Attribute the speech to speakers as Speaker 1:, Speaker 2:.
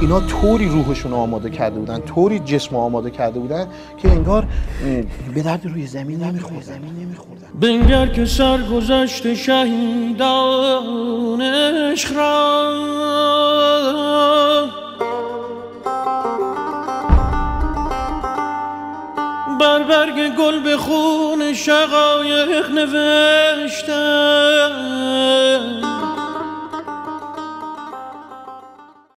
Speaker 1: اینا طوری روحشون آماده کرده بودن طوری جسم آماده کرده بودن که انگار به درد روی زمین نمیخوردن. زمین نمیخوردن.
Speaker 2: بنگر که سرگذشت شهیدان عشق را. بر برگ گل به خون شقایق نوشتن